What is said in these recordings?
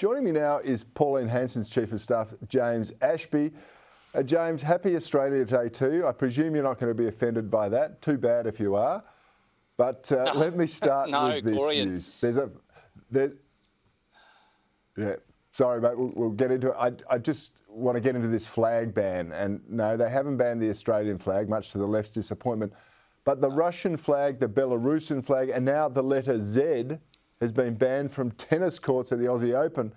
Joining me now is Pauline Hanson's Chief of Staff, James Ashby. Uh, James, happy Australia Day too. I presume you're not going to be offended by that. Too bad if you are. But uh, no. let me start no, with this news. There's a, there, yeah, sorry, mate. We'll, we'll get into it. I, I just want to get into this flag ban, and no, they haven't banned the Australian flag, much to the left's disappointment. But the Russian flag, the Belarusian flag, and now the letter Z has been banned from tennis courts at the Aussie Open.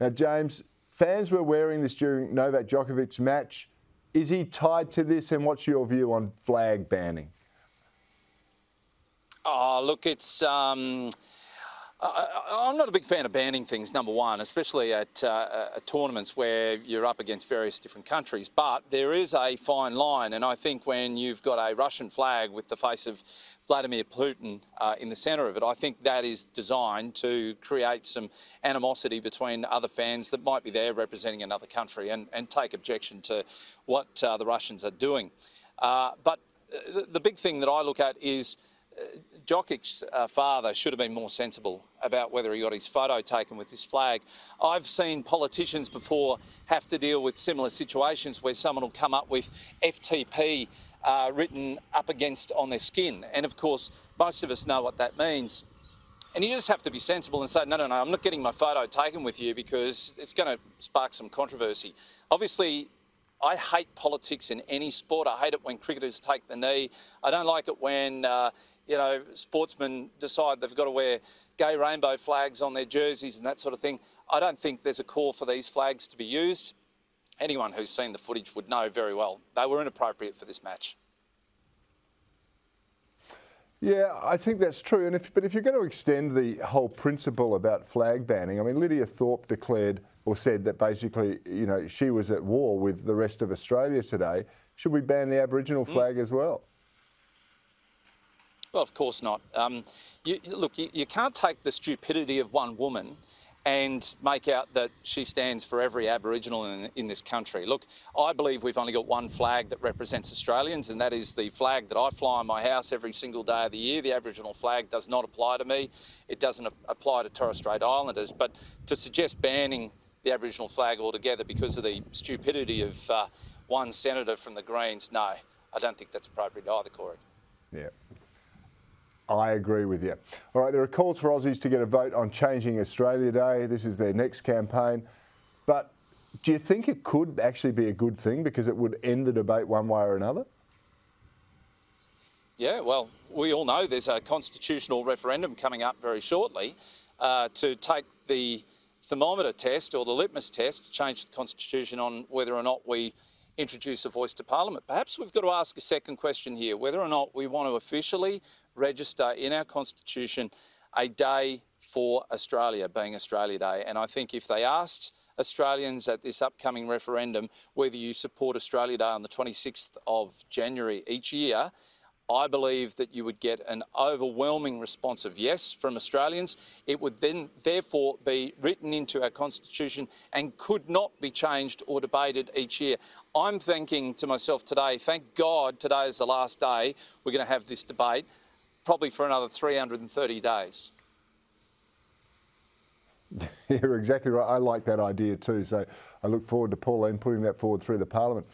Now, James, fans were wearing this during Novak Djokovic's match. Is he tied to this, and what's your view on flag banning? Oh, look, it's. Um I'm not a big fan of banning things, number one, especially at, uh, tournaments where you're up against various different countries. But there is a fine line, and I think when you've got a Russian flag with the face of Vladimir Putin uh, in the centre of it, I think that is designed to create some animosity between other fans that might be there representing another country and, and take objection to what uh, the Russians are doing. Uh, but uh, the big thing that I look at is Djokovic's uh, father should have been more sensible about whether he got his photo taken with this flag. I've seen politicians before have to deal with similar situations where someone will come up with FTP uh, written up against on their skin. And of course, most of us know what that means. And you just have to be sensible and say, no, no, no, I'm not getting my photo taken with you because it's going to spark some controversy. Obviously, I hate politics in any sport. I hate it when cricketers take the knee. I don't like it when, uh, you know, sportsmen decide they've got to wear gay rainbow flags on their jerseys and that sort of thing. I don't think there's a call for these flags to be used. Anyone who's seen the footage would know very well they were inappropriate for this match. Yeah, I think that's true. And if, but if you're going to extend the whole principle about flag banning, I mean, Lydia Thorpe declared or said that basically, you know, she was at war with the rest of Australia today. Should we ban the Aboriginal mm. flag as well? Well, of course not. Um, you, look, you, you can't take the stupidity of one woman and make out that she stands for every Aboriginal in, in, this country. Look, I believe we've only got one flag that represents Australians, and that is the flag that I fly in my house every single day of the year. The Aboriginal flag does not apply to me. It doesn't apply to Torres Strait Islanders. But to suggest banning the Aboriginal flag altogether because of the stupidity of uh, one senator from the Greens, no, I don't think that's appropriate either, Cory. Yeah. I agree with you. All right, there are calls for Aussies to get a vote on changing Australia Day. This is their next campaign. But do you think it could actually be a good thing because it would end the debate one way or another? Yeah, well, we all know there's a constitutional referendum coming up very shortly uh, to take the thermometer test or the litmus test to change the constitution on whether or not we introduce a voice to parliament. Perhaps we've got to ask a second question here, whether or not we want to officially register in our constitution a day for Australia, being Australia Day. And I think if they asked Australians at this upcoming referendum whether you support Australia Day on the 26th of January each year, I believe that you would get an overwhelming response of yes from Australians. It would then therefore be written into our constitution and could not be changed or debated each year. I'm thinking to myself today, thank God today is the last day we're going to have this debate, probably for another 330 days. You're exactly right. I like that idea too. So I look forward to Pauline putting that forward through the Parliament.